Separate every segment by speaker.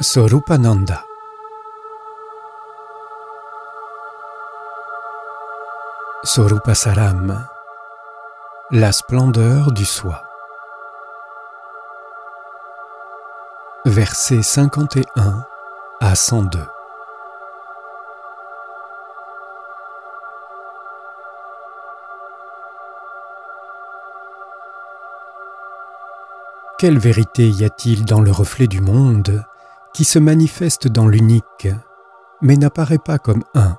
Speaker 1: Sorupananda Sorupasaram La splendeur du soi. Versets 51 à 102 Quelle vérité y a-t-il dans le reflet du monde? Qui se manifeste dans l'unique, mais n'apparaît pas comme un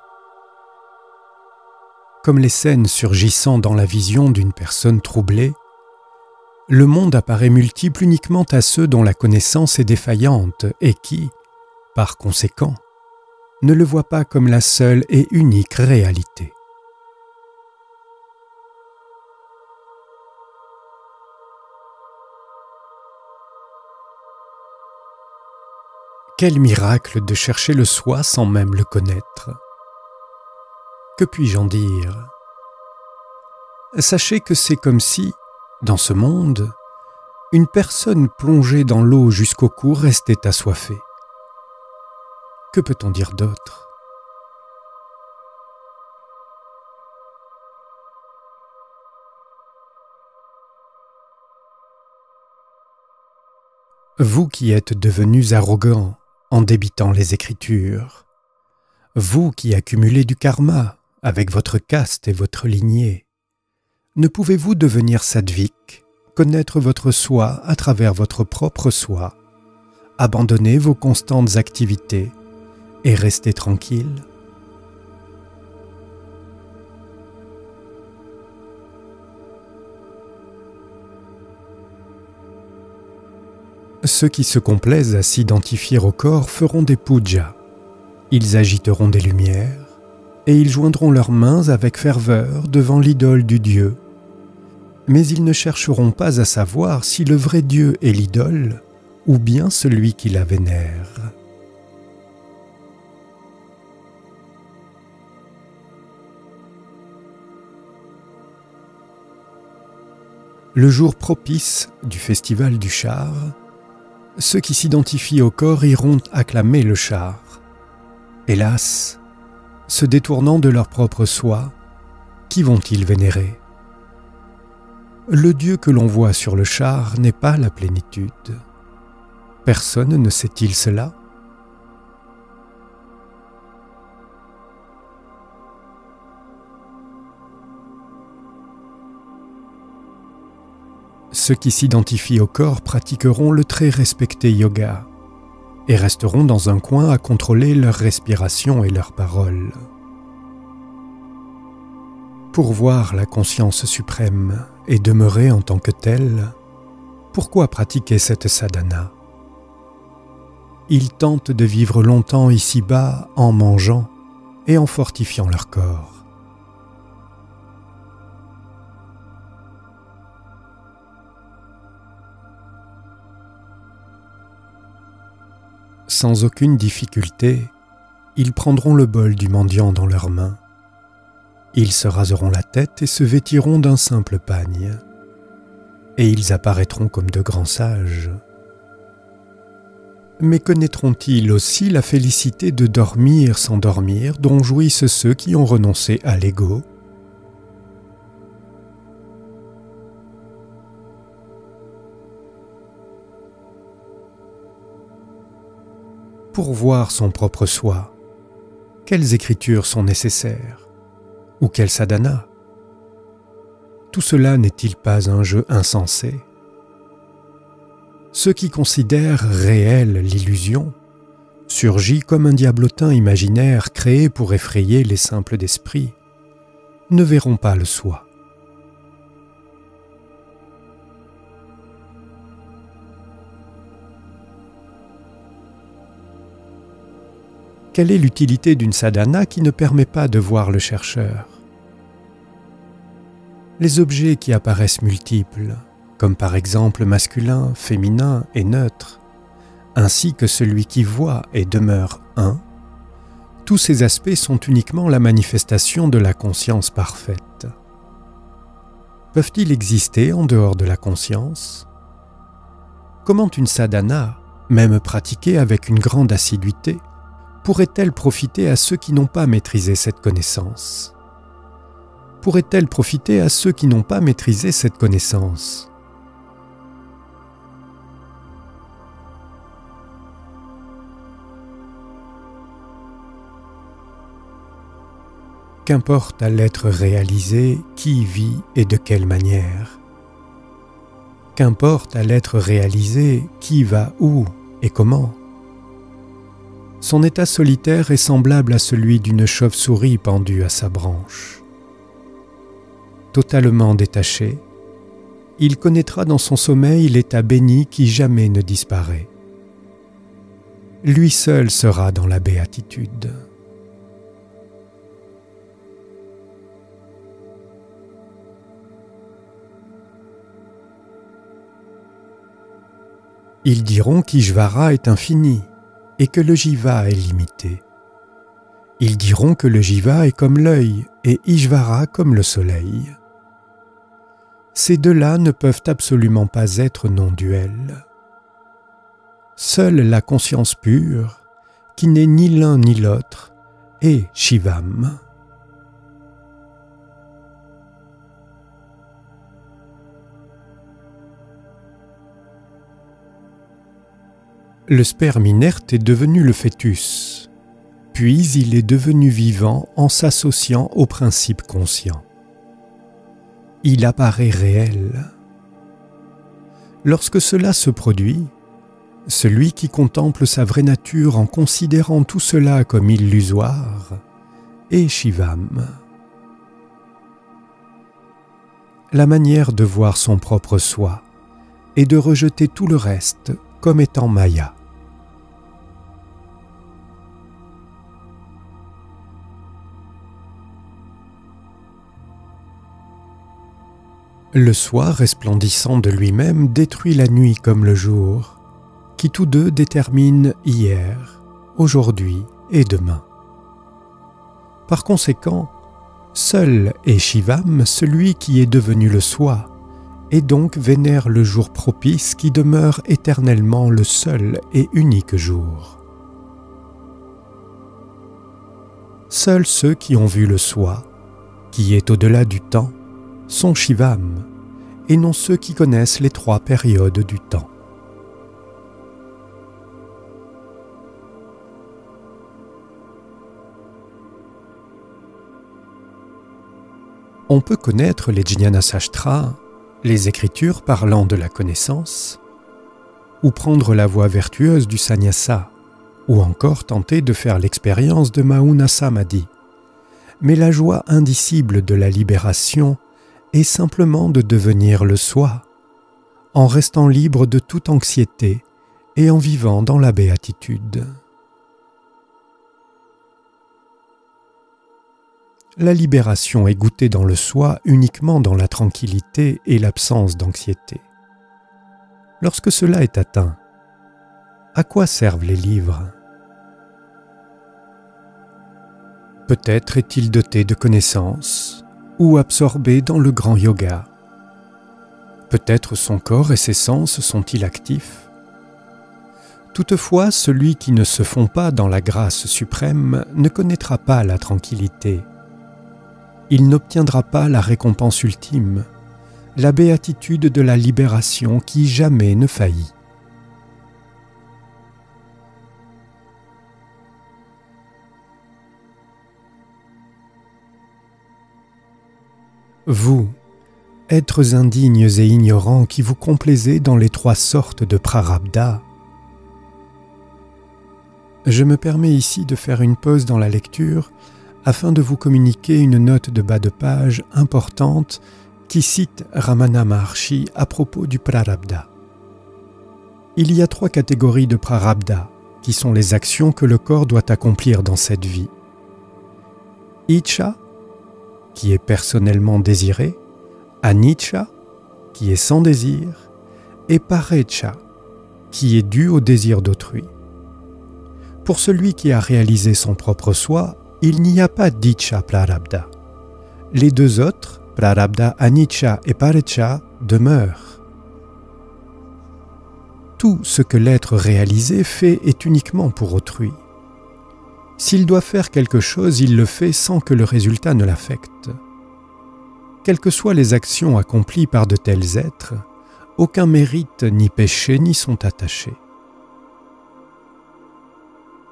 Speaker 1: Comme les scènes surgissant dans la vision d'une personne troublée, le monde apparaît multiple uniquement à ceux dont la connaissance est défaillante et qui, par conséquent, ne le voient pas comme la seule et unique réalité. Quel miracle de chercher le soi sans même le connaître. Que puis-je en dire? Sachez que c'est comme si, dans ce monde, une personne plongée dans l'eau jusqu'au cou restait assoiffée. Que peut-on dire d'autre? Vous qui êtes devenus arrogants, en débitant les Écritures. Vous qui accumulez du karma avec votre caste et votre lignée, ne pouvez-vous devenir sadvik, connaître votre soi à travers votre propre soi, abandonner vos constantes activités et rester tranquille? Ceux qui se complaisent à s'identifier au corps feront des pujas. Ils agiteront des lumières et ils joindront leurs mains avec ferveur devant l'idole du Dieu. Mais ils ne chercheront pas à savoir si le vrai Dieu est l'idole ou bien celui qui la vénère. Le jour propice du festival du char, ceux qui s'identifient au corps iront acclamer le char. Hélas, se détournant de leur propre soi, qui vont-ils vénérer? Le Dieu que l'on voit sur le char n'est pas la plénitude. Personne ne sait-il cela? Ceux qui s'identifient au corps pratiqueront le très respecté yoga et resteront dans un coin à contrôler leur respiration et leurs paroles. Pour voir la conscience suprême et demeurer en tant que telle, pourquoi pratiquer cette sadhana? Ils tentent de vivre longtemps ici-bas en mangeant et en fortifiant leur corps. Sans aucune difficulté, ils prendront le bol du mendiant dans leurs mains. Ils se raseront la tête et se vêtiront d'un simple pagne. Et ils apparaîtront comme de grands sages. Mais connaîtront-ils aussi la félicité de dormir sans dormir dont jouissent ceux qui ont renoncé à l'ego? Pour voir son propre soi, quelles écritures sont nécessaires? Ou quel sadhana? Tout cela n'est-il pas un jeu insensé? Ceux qui considèrent réelle l'illusion surgit comme un diablotin imaginaire créé pour effrayer les simples d'esprit, ne verront pas le soi. Quelle est l'utilité d'une sadhana qui ne permet pas de voir le chercheur? Les objets qui apparaissent multiples, comme par exemple masculin, féminin et neutre, ainsi que celui qui voit et demeure un, tous ces aspects sont uniquement la manifestation de la conscience parfaite. Peuvent-ils exister en dehors de la conscience? Comment une sadhana, même pratiquée avec une grande assiduité, pourrait-elle profiter à ceux qui n'ont pas maîtrisé cette connaissance? Pourrait-elle profiter à ceux qui n'ont pas maîtrisé cette connaissance? Qu'importe à l'être réalisé qui vit et de quelle manière. Qu'importe à l'être réalisé qui va où et comment. Son état solitaire est semblable à celui d'une chauve-souris pendue à sa branche. Totalement détaché, il connaîtra dans son sommeil l'état béni qui jamais ne disparaît. Lui seul sera dans la béatitude. Ils diront qu'Ishvara est infini et que le Jiva est limité. Ils diront que le Jiva est comme l'œil et Ishvara comme le soleil. Ces deux-là ne peuvent absolument pas être non-duels. Seule la conscience pure, qui n'est ni l'un ni l'autre, est Shivam. Le sperme inerte est devenu le fœtus, puis il est devenu vivant en s'associant au principe conscient. Il apparaît réel. Lorsque cela se produit, celui qui contemple sa vraie nature en considérant tout cela comme illusoire est Shivam. La manière de voir son propre soi est de rejeter tout le reste comme étant Maya. Le soir resplendissant de lui-même détruit la nuit comme le jour, qui tous deux déterminent hier, aujourd'hui et demain. Par conséquent, seul est Shivam celui qui est devenu le soi, et donc vénère le jour propice qui demeure éternellement le seul et unique jour. Seuls ceux qui ont vu le soi, qui est au-delà du temps, sont Shivam, et non ceux qui connaissent les trois périodes du temps. On peut connaître les Jnanasashtra, les écritures parlant de la connaissance, ou prendre la voie vertueuse du sannyasa, ou encore tenter de faire l'expérience de Mauna Samadhi. Mais la joie indicible de la libération est simplement de devenir le soi, en restant libre de toute anxiété et en vivant dans la béatitude. La libération est goûtée dans le soi uniquement dans la tranquillité et l'absence d'anxiété. Lorsque cela est atteint, à quoi servent les livres? Peut-être est-il doté de connaissances, ou absorbé dans le grand yoga. Peut-être son corps et ses sens sont-ils actifs Toutefois, celui qui ne se fond pas dans la grâce suprême ne connaîtra pas la tranquillité. Il n'obtiendra pas la récompense ultime, la béatitude de la libération qui jamais ne faillit. Vous, êtres indignes et ignorants qui vous complaisez dans les trois sortes de prarabdha, je me permets ici de faire une pause dans la lecture afin de vous communiquer une note de bas de page importante qui cite Ramana Maharshi à propos du prarabdha. Il y a trois catégories de prarabdha qui sont les actions que le corps doit accomplir dans cette vie. Icha, qui est personnellement désiré, anicca, qui est sans désir, et parecha, qui est dû au désir d'autrui. Pour celui qui a réalisé son propre soi, il n'y a pas d'Icha Prarabdha. Les deux autres, Prarabdha Anicca et Parecha, demeurent. Tout ce que l'être réalisé fait est uniquement pour autrui. S'il doit faire quelque chose, il le fait sans que le résultat ne l'affecte. Quelles que soient les actions accomplies par de tels êtres, aucun mérite ni péché n'y sont attachés.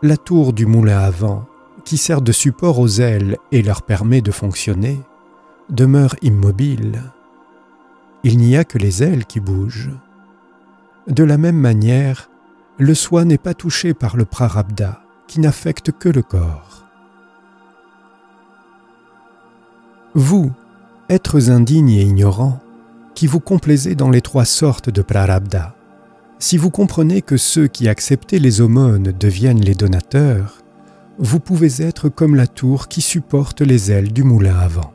Speaker 1: La tour du moulin à vent, qui sert de support aux ailes et leur permet de fonctionner, demeure immobile. Il n'y a que les ailes qui bougent. De la même manière, le soi n'est pas touché par le prarabdha, qui n'affecte que le corps. Vous, êtres indignes et ignorants, qui vous complaisez dans les trois sortes de prarabdha, si vous comprenez que ceux qui acceptaient les aumônes deviennent les donateurs, vous pouvez être comme la tour qui supporte les ailes du moulin à vent.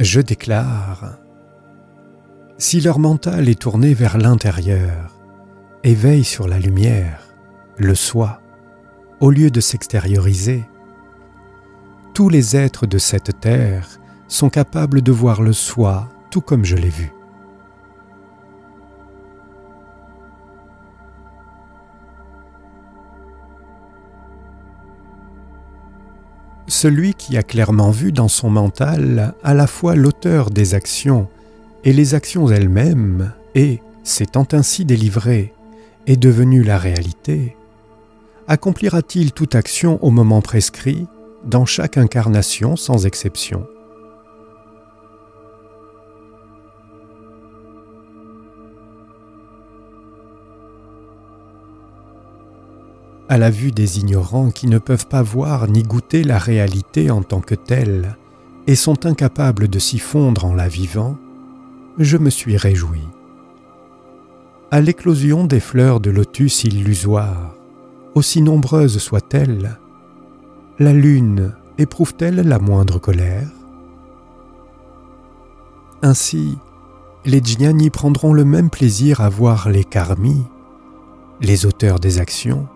Speaker 1: Je déclare, si leur mental est tourné vers l'intérieur, éveille sur la lumière, le soi, au lieu de s'extérioriser, tous les êtres de cette terre sont capables de voir le soi tout comme je l'ai vu. Celui qui a clairement vu dans son mental à la fois l'auteur des actions et les actions elles-mêmes, et, s'étant ainsi délivré, est devenu la réalité, accomplira-t-il toute action au moment prescrit, dans chaque incarnation sans exception? À la vue des ignorants qui ne peuvent pas voir ni goûter la réalité en tant que telle et sont incapables de s'y fondre en la vivant, je me suis réjoui. À l'éclosion des fleurs de lotus illusoires, aussi nombreuses soient-elles, la lune éprouve-t-elle la moindre colère? Ainsi, les djnani prendront le même plaisir à voir les karmis, les auteurs des actions,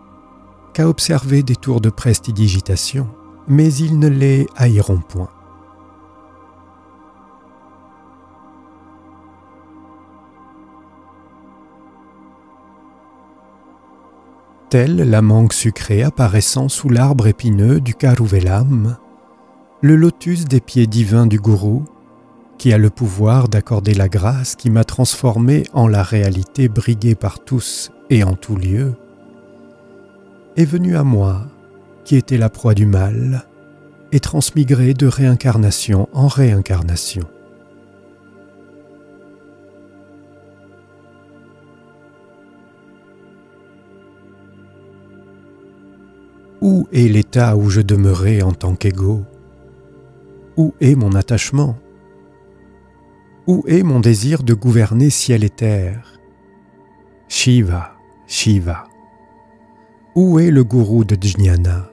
Speaker 1: qu'à observer des tours de prestidigitation, mais ils ne les haïront point. Telle la mangue sucrée apparaissant sous l'arbre épineux du Karuvelam, le lotus des pieds divins du gourou, qui a le pouvoir d'accorder la grâce qui m'a transformé en la réalité briguée par tous et en tout lieu, est venu à moi, qui était la proie du mal, et transmigré de réincarnation en réincarnation. Où est l'état où je demeurais en tant qu'égo Où est mon attachement? Où est mon désir de gouverner ciel et terre? Shiva, Shiva. Où est le gourou de Jnana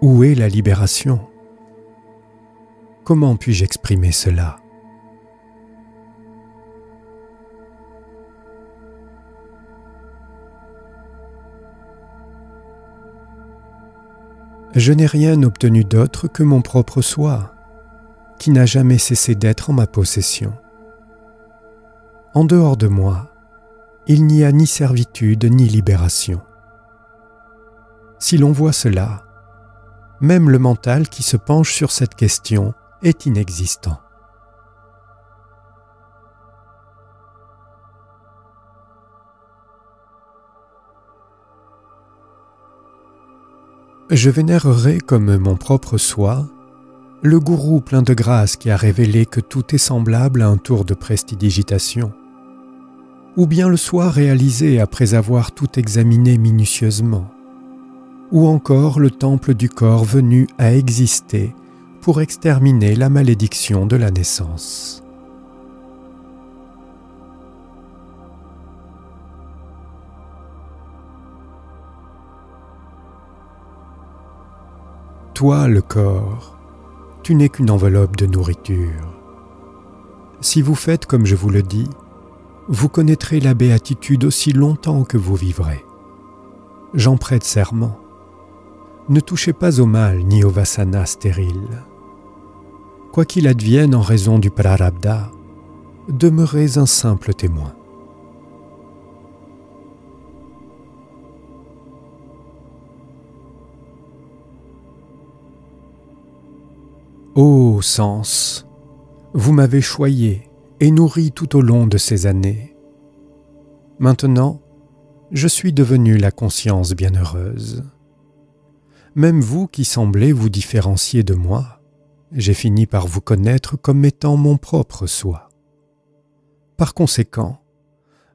Speaker 1: Où est la libération? Comment puis-je exprimer cela? Je n'ai rien obtenu d'autre que mon propre soi, qui n'a jamais cessé d'être en ma possession. En dehors de moi, il n'y a ni servitude ni libération. Si l'on voit cela, même le mental qui se penche sur cette question est inexistant. Je vénérerai comme mon propre soi le gourou plein de grâce qui a révélé que tout est semblable à un tour de prestidigitation ou bien le soir réalisé après avoir tout examiné minutieusement, ou encore le temple du corps venu à exister pour exterminer la malédiction de la naissance. Toi, le corps, tu n'es qu'une enveloppe de nourriture. Si vous faites comme je vous le dis, vous connaîtrez la béatitude aussi longtemps que vous vivrez. J'en prête serment. ne touchez pas au mal ni au vasana stérile. Quoi qu'il advienne en raison du prarabdha, demeurez un simple témoin. Ô sens, vous m'avez choyé et nourri tout au long de ces années. Maintenant, je suis devenu la conscience bienheureuse. Même vous qui semblez vous différencier de moi, j'ai fini par vous connaître comme étant mon propre soi. Par conséquent,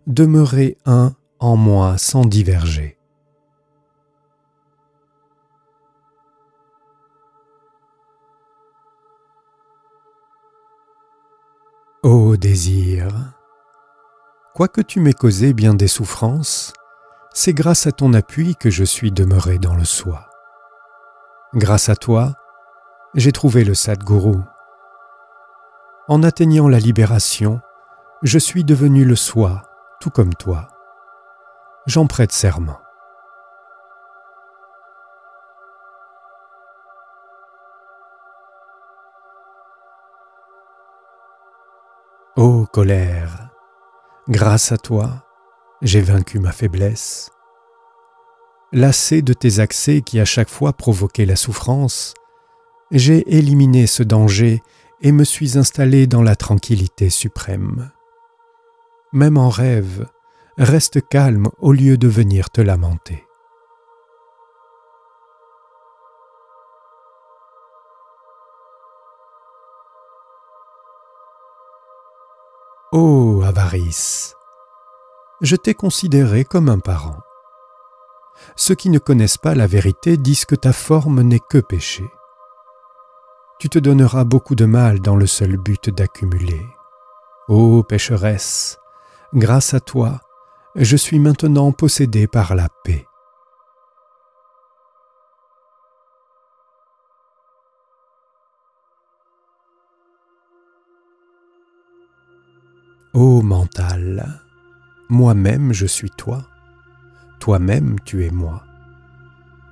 Speaker 1: demeurez un en moi sans diverger. Ô désir, quoique tu m'aies causé bien des souffrances, c'est grâce à ton appui que je suis demeuré dans le soi. Grâce à toi, j'ai trouvé le Sadguru. En atteignant la libération, je suis devenu le soi, tout comme toi. J'en prête serment. Colère, grâce à toi, j'ai vaincu ma faiblesse. Lassé de tes accès qui à chaque fois provoquaient la souffrance, j'ai éliminé ce danger et me suis installé dans la tranquillité suprême. Même en rêve, reste calme au lieu de venir te lamenter. Ô avarice, je t'ai considéré comme un parent. Ceux qui ne connaissent pas la vérité disent que ta forme n'est que péché. Tu te donneras beaucoup de mal dans le seul but d'accumuler. Ô pécheresse, grâce à toi, je suis maintenant possédé par la paix. Ô mental, moi-même je suis toi, toi-même tu es moi.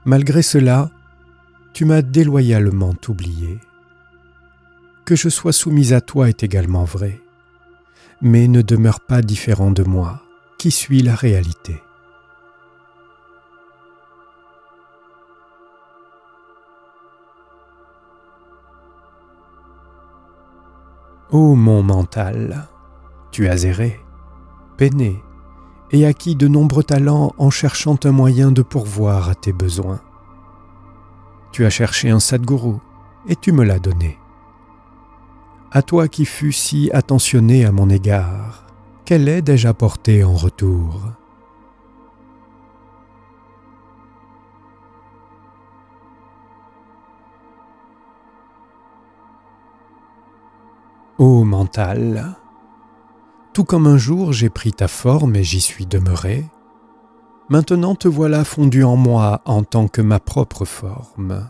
Speaker 1: Malgré cela, tu m'as déloyalement oublié. Que je sois soumise à toi est également vrai, mais ne demeure pas différent de moi, qui suis la réalité. Ô mon mental, tu as erré, peiné, et acquis de nombreux talents en cherchant un moyen de pourvoir à tes besoins. Tu as cherché un Sadguru, et tu me l'as donné. À toi qui fus si attentionné à mon égard, quelle aide ai-je apporté en retour? Ô mental, tout comme un jour j'ai pris ta forme et j'y suis demeuré, maintenant te voilà fondu en moi en tant que ma propre forme.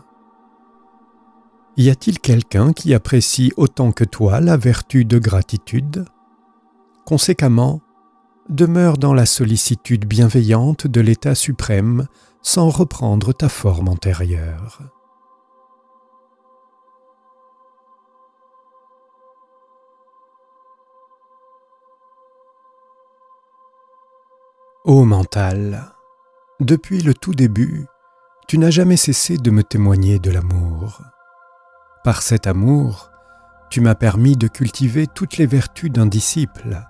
Speaker 1: Y a-t-il quelqu'un qui apprécie autant que toi la vertu de gratitude? Conséquemment, demeure dans la sollicitude bienveillante de l'état suprême sans reprendre ta forme antérieure. Ô mental, depuis le tout début, tu n'as jamais cessé de me témoigner de l'amour. Par cet amour, tu m'as permis de cultiver toutes les vertus d'un disciple,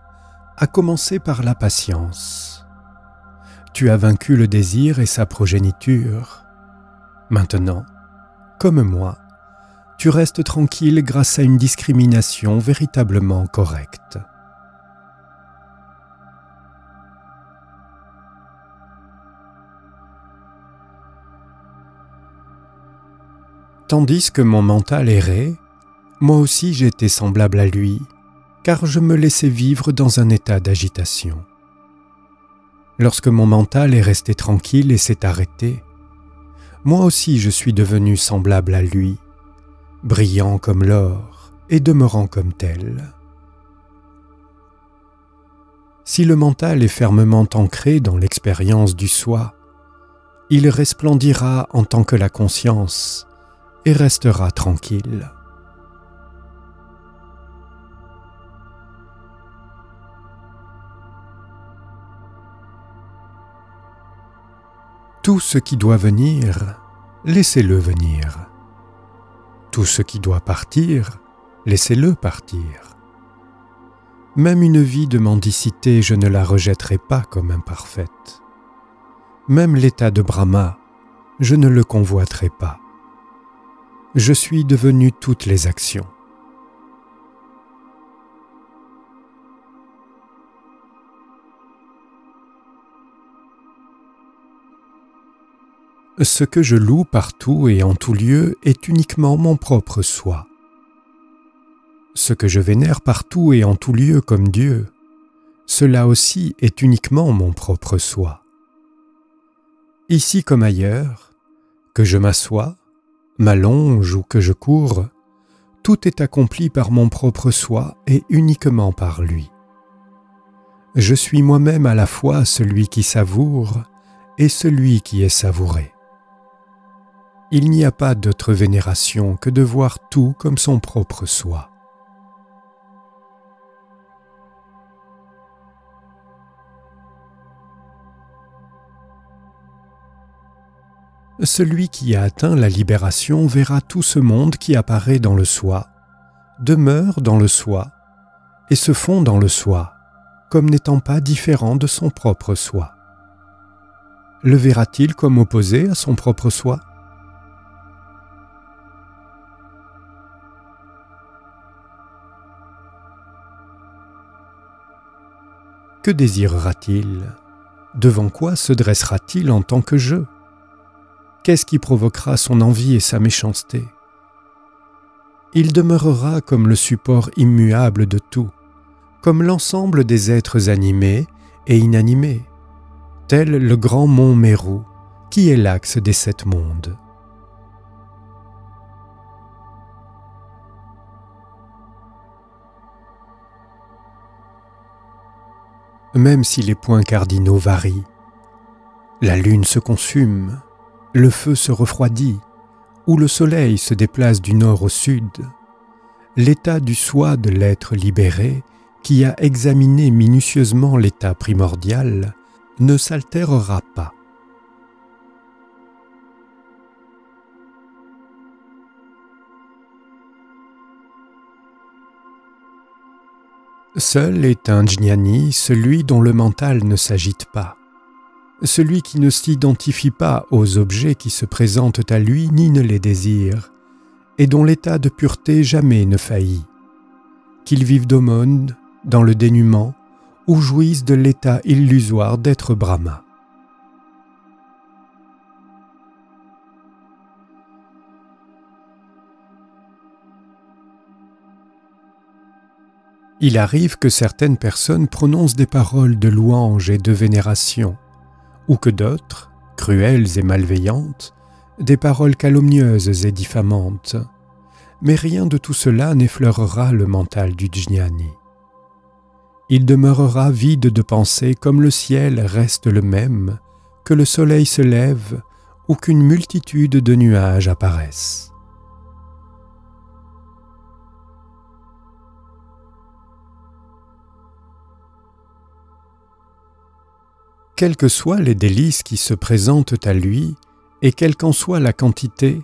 Speaker 1: à commencer par la patience. Tu as vaincu le désir et sa progéniture. Maintenant, comme moi, tu restes tranquille grâce à une discrimination véritablement correcte. Tandis que mon mental errait, moi aussi j'étais semblable à lui, car je me laissais vivre dans un état d'agitation. Lorsque mon mental est resté tranquille et s'est arrêté, moi aussi je suis devenu semblable à lui, brillant comme l'or et demeurant comme tel. Si le mental est fermement ancré dans l'expérience du soi, il resplendira en tant que la conscience restera tranquille. Tout ce qui doit venir, laissez-le venir. Tout ce qui doit partir, laissez-le partir. Même une vie de mendicité, je ne la rejetterai pas comme imparfaite. Même l'état de Brahma, je ne le convoiterai pas. Je suis devenu toutes les actions. Ce que je loue partout et en tout lieu est uniquement mon propre soi. Ce que je vénère partout et en tout lieu comme Dieu, cela aussi est uniquement mon propre soi. Ici comme ailleurs, que je m'assoie, m'allonge ou que je cours, tout est accompli par mon propre soi et uniquement par lui. Je suis moi-même à la fois celui qui savoure et celui qui est savouré. Il n'y a pas d'autre vénération que de voir tout comme son propre soi. Celui qui a atteint la libération verra tout ce monde qui apparaît dans le soi, demeure dans le soi et se fond dans le soi, comme n'étant pas différent de son propre soi. Le verra-t-il comme opposé à son propre soi? Que désirera-t-il? Devant quoi se dressera-t-il en tant que je Qu'est-ce qui provoquera son envie et sa méchanceté? Il demeurera comme le support immuable de tout, comme l'ensemble des êtres animés et inanimés, tel le grand mont Mérou, qui est l'axe des sept mondes. même si les points cardinaux varient. La lune se consume, le feu se refroidit, ou le soleil se déplace du nord au sud. L'état du soi de l'être libéré, qui a examiné minutieusement l'état primordial, ne s'altérera pas. Seul est un jnani celui dont le mental ne s'agite pas, celui qui ne s'identifie pas aux objets qui se présentent à lui ni ne les désire, et dont l'état de pureté jamais ne faillit, qu'il vive d'aumône, dans le dénuement, ou jouisse de l'état illusoire d'être Brahma. Il arrive que certaines personnes prononcent des paroles de louange et de vénération, ou que d'autres, cruelles et malveillantes, des paroles calomnieuses et diffamantes. Mais rien de tout cela n'effleurera le mental du jnani. Il demeurera vide de pensée comme le ciel reste le même, que le soleil se lève ou qu'une multitude de nuages apparaissent. Quels que soient les délices qui se présentent à lui, et quelle qu'en soit la quantité,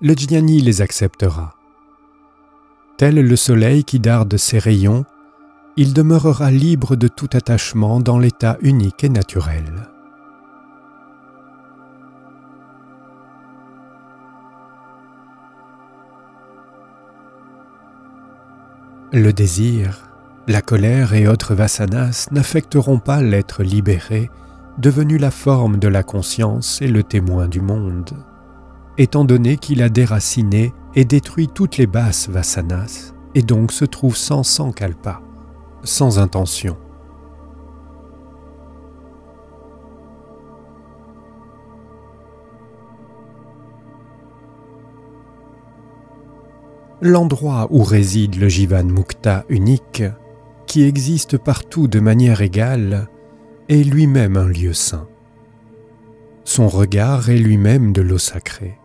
Speaker 1: le jnani les acceptera. Tel le soleil qui darde ses rayons, il demeurera libre de tout attachement dans l'état unique et naturel. Le désir, la colère et autres vasanas n'affecteront pas l'être libéré, devenu la forme de la conscience et le témoin du monde, étant donné qu'il a déraciné et détruit toutes les basses vasanas, et donc se trouve sans sankalpa, sans intention. L'endroit où réside le Jivan Mukta unique qui existe partout de manière égale, est lui-même un lieu saint. Son regard est lui-même de l'eau sacrée.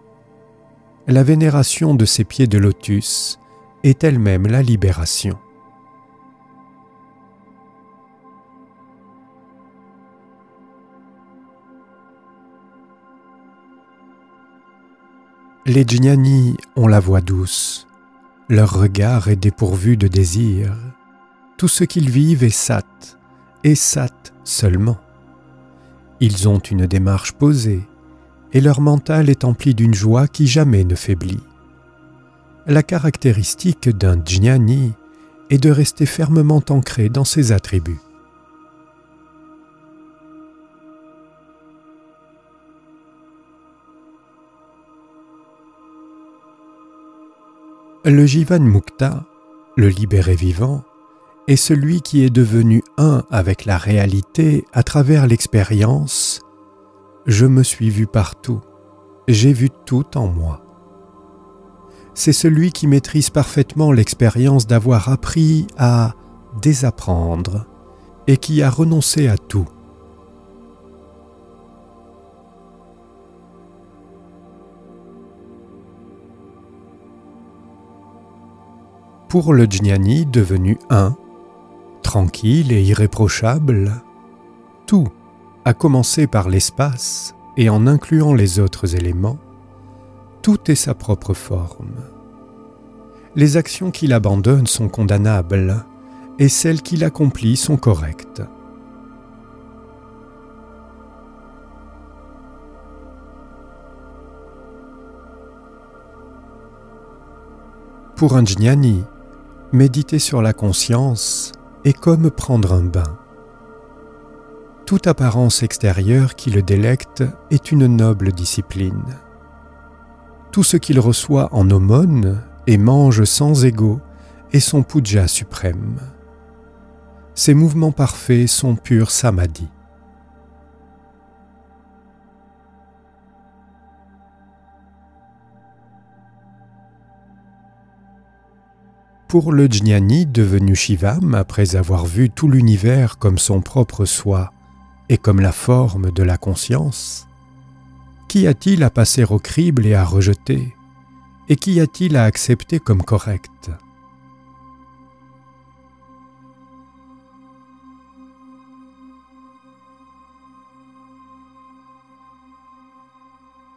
Speaker 1: La vénération de ses pieds de lotus est elle-même la libération. Les djnani ont la voix douce, leur regard est dépourvu de désir, tout ce qu'ils vivent est sat, et sat seulement. Ils ont une démarche posée, et leur mental est empli d'une joie qui jamais ne faiblit. La caractéristique d'un djnani est de rester fermement ancré dans ses attributs. Le Jivan Mukta, le libéré vivant, est celui qui est devenu un avec la réalité à travers l'expérience. Je me suis vu partout, j'ai vu tout en moi. C'est celui qui maîtrise parfaitement l'expérience d'avoir appris à désapprendre et qui a renoncé à tout Pour le Jnani devenu un, tranquille et irréprochable, tout, à commencer par l'espace et en incluant les autres éléments, tout est sa propre forme. Les actions qu'il abandonne sont condamnables et celles qu'il accomplit sont correctes. Pour un jnani, Méditer sur la conscience est comme prendre un bain. Toute apparence extérieure qui le délecte est une noble discipline. Tout ce qu'il reçoit en aumône et mange sans ego est son puja suprême. Ses mouvements parfaits sont pur samadhi. Pour le jnani devenu Shivam après avoir vu tout l'univers comme son propre soi et comme la forme de la conscience, qu'y a-t-il à passer au crible et à rejeter Et qu'y a-t-il à accepter comme correct?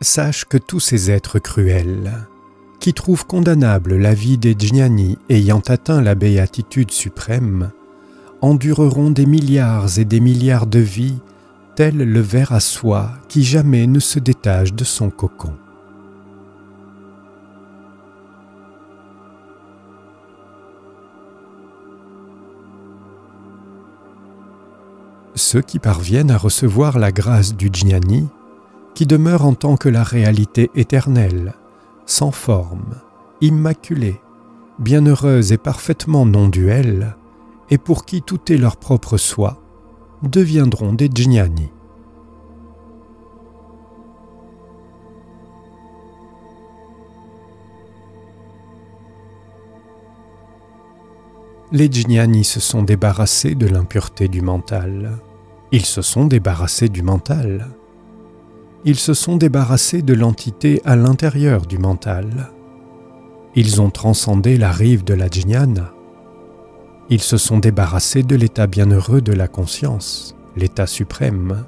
Speaker 1: Sache que tous ces êtres cruels, qui trouvent condamnable la vie des djnani ayant atteint la béatitude suprême, endureront des milliards et des milliards de vies, tel le ver à soie qui jamais ne se détache de son cocon. Ceux qui parviennent à recevoir la grâce du djnani, qui demeure en tant que la réalité éternelle, sans forme, immaculée, bienheureuse et parfaitement non-duelle, et pour qui tout est leur propre soi, deviendront des djnani. Les djnani se sont débarrassés de l'impureté du mental. Ils se sont débarrassés du mental ils se sont débarrassés de l'entité à l'intérieur du mental. Ils ont transcendé la rive de la jnana. Ils se sont débarrassés de l'état bienheureux de la conscience, l'état suprême.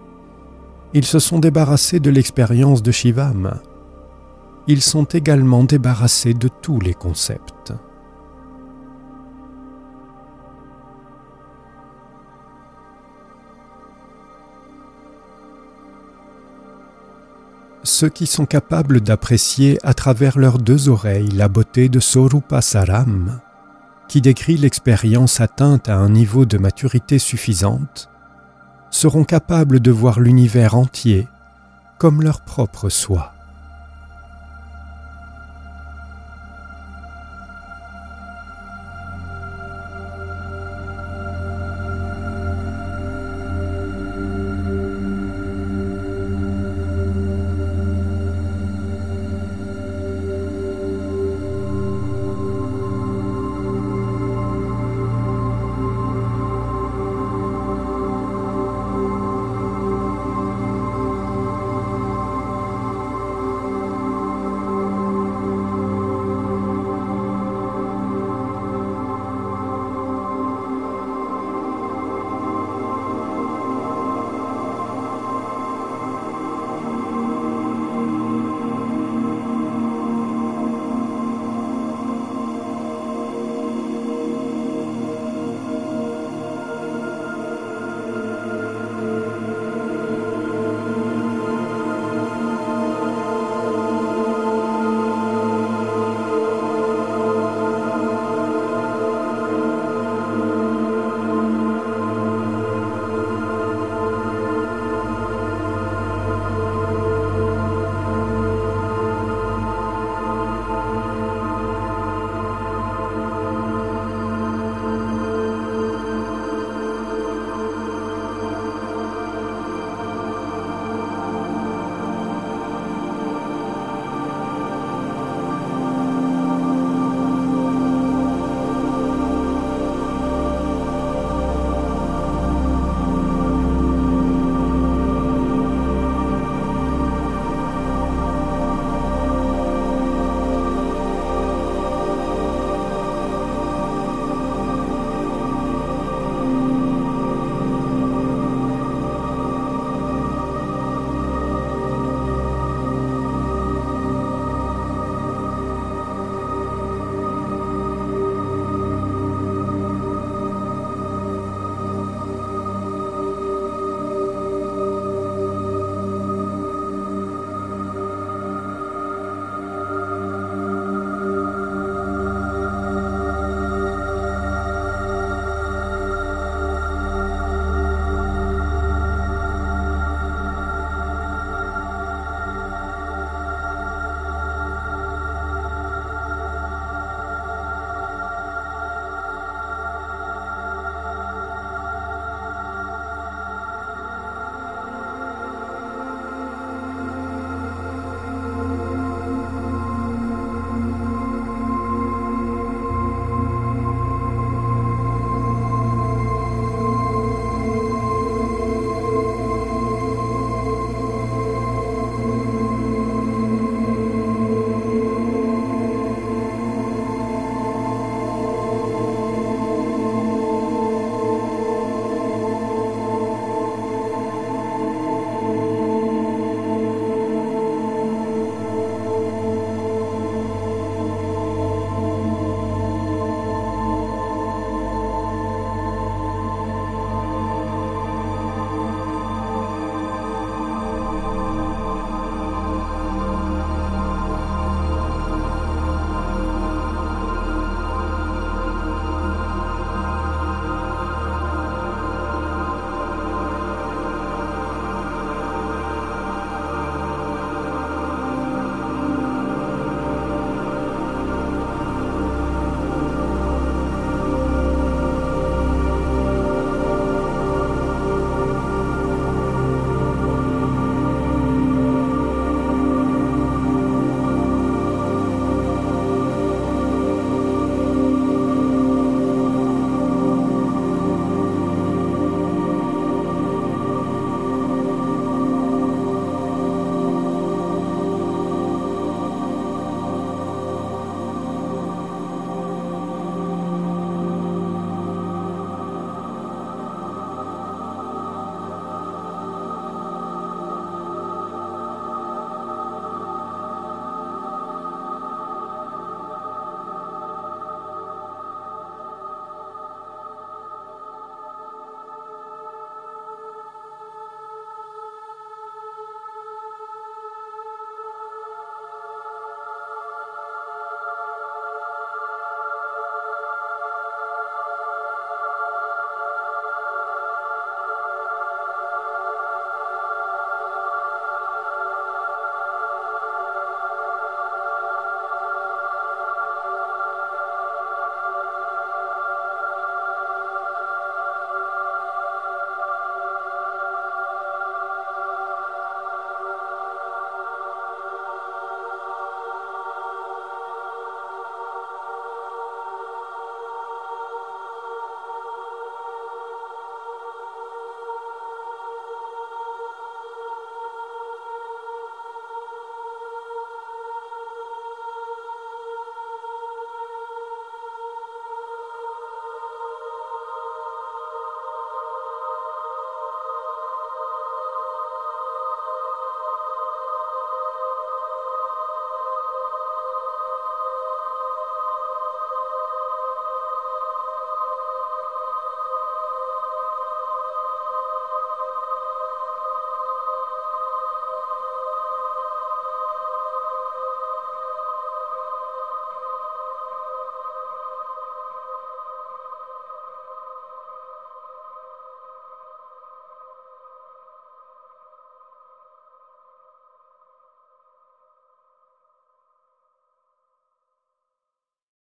Speaker 1: Ils se sont débarrassés de l'expérience de Shivam. Ils sont également débarrassés de tous les concepts. Ceux qui sont capables d'apprécier à travers leurs deux oreilles la beauté de Sorupa Saram, qui décrit l'expérience atteinte à un niveau de maturité suffisante, seront capables de voir l'univers entier comme leur propre soi.